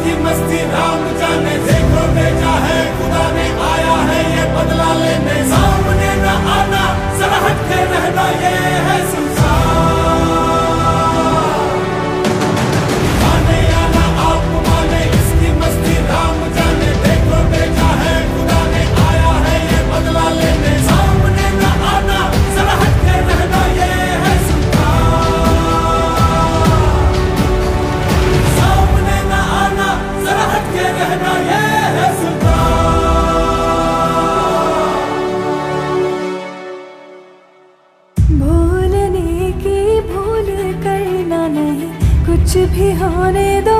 मस्ती मस्ती राम जाने देखो बेटा है खुदा ने आया है। कुछ भी होने दो।